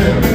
Yeah.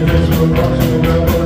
Let's go, let's go,